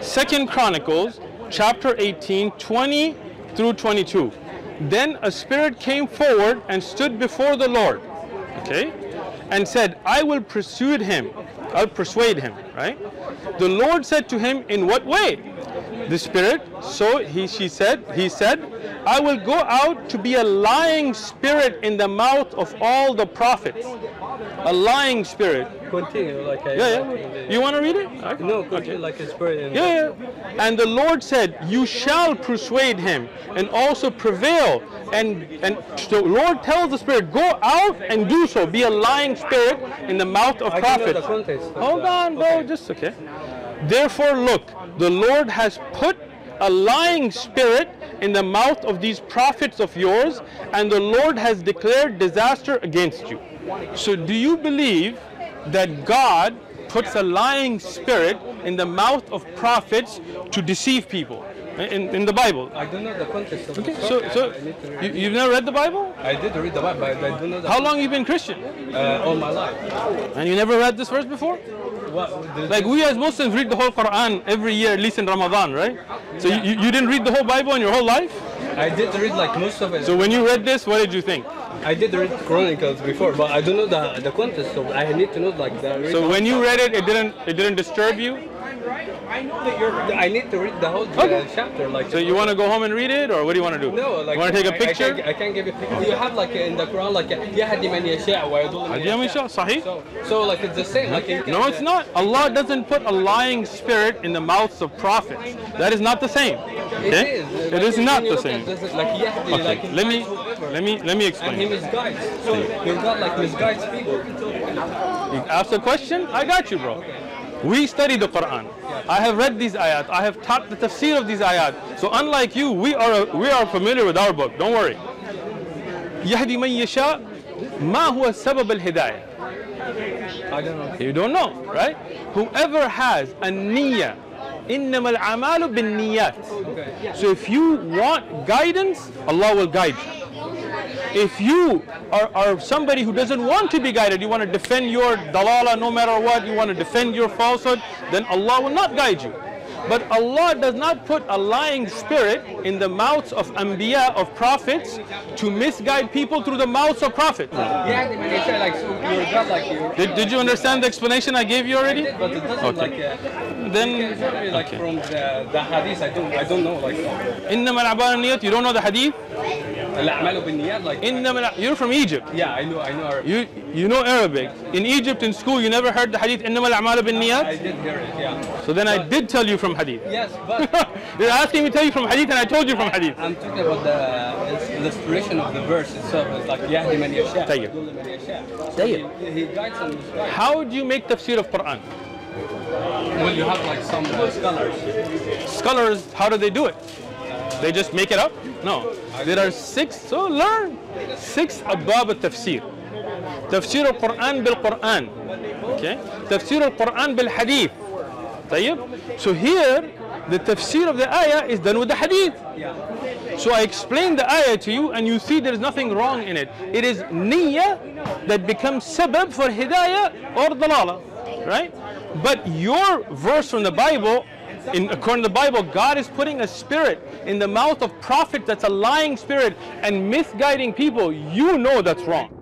Second Chronicles chapter 18, 20 through 22. Then a spirit came forward and stood before the Lord, okay, and said, I will persuade him, I'll persuade him, right? The Lord said to him, In what way? The spirit, so he she said, he said, I will go out to be a lying spirit in the mouth of all the prophets. A lying spirit. Continue like I. Yeah, yeah. You want to read it? No, continue like a spirit. In Yeah, yeah. And the Lord said, You shall persuade him and also prevail. And and the Lord tells the spirit, Go out and do so. Be a lying spirit in the mouth of I don't know the prophets. Hold on, bro. okay. Just okay. Therefore, look, the Lord has put a lying spirit in the mouth of these prophets of yours, and the Lord has declared disaster against you. So, do you believe that God puts a lying spirit in the mouth of prophets to deceive people in, in the Bible? I don't know the context of Okay, the so, so I need to read you, you've never read the Bible? I did read the Bible, but I don't know the How long have you been Christian? uh, all my life. And you never read this verse before? What, Like we as Muslims read the whole Quran every year, at least in Ramadan, right? So you, you didn't read the whole Bible in your whole life? I did read like most of it. So when you read this, what did you think? I did read Chronicles before, but I don't know the the context. So I need to know like the. So when you read it, it didn't it didn't disturb you? I need to read the whole uh, Okay. chapter. Like. So you want to go home and read it, or what do you want to do? No, like you want to take a I- I picture? can't, I can't give you a picture. You have like in the Quran like يهدي من يشاء ويضل من هدي من يشاء، صحيح. So, so like it's the same. Like you can, No, it's not. Allah doesn't put a lying spirit in the mouths of prophets. That is not the same. It Okay? is. It Like, is when not you the look at same. this, like يهدي, like Okay. he Let me guides whoever. let me let me And he explain. misguides. So your God like misguides people. You asked a question, I got you, bro. We study the Quran. I have read these ayat. I have taught the tafsir of these ayat. So unlike you, we are we are familiar with our book. Don't worry. يهدي من يشاء ما هو سبب الهداية? I don't know. You don't know, right? Whoever has a niyyah, إنما الأعمال بالنيات. So if you want guidance, Allah will guide you. If you are, are somebody who doesn't want to be guided, you want to defend your dalala no matter what, you want to defend your falsehood, then Allah will not guide you. But Allah does not put a lying spirit in the mouths of anbiya, of prophets, to misguide people through the mouths of prophets. Yeah, when they say like, God like you. Did, did you understand the explanation I gave you already? Okay. Uh, then, okay. from the, hadith, I don't, I don't know like. Innamal abana niyat, you don't know the hadith? الأعمال بالنيات like. إنما الأ- You're from Egypt. Yeah, I know. I know. Arabic. You you know Arabic. In Egypt in school you never heard the hadith إنما الأعمال I بالنيات. did hear it. Yeah. So then I did tell you from hadith. Yes, but. You're asking me to tell you from hadith and I told you from hadith. I'm talking about the, the inspiration of the verse itself. It's like يهدي من يشاء طيب. ويضل من يشاء. طيب. He, he guides and misguides. How do you make tafsir of Quran? Well, you have like some uh, scholars. Scholars, how do they do it? They just make it up? No. There are six, so learn. Six abab al-tafsir. تفسير القرآن بالقرآن. Okay? تفسير القرآن بالحديث. طيب? So here, the tafsir of the ayah is done with the hadith. So I explained the ayah to you and you see there's nothing wrong in it. It is niyyah that becomes sabab for hidayah or dalala. Right? But your verse from the Bible, in according to the Bible, God is putting a spirit in the mouth of prophets that's a lying spirit and misguiding people. You know that's wrong.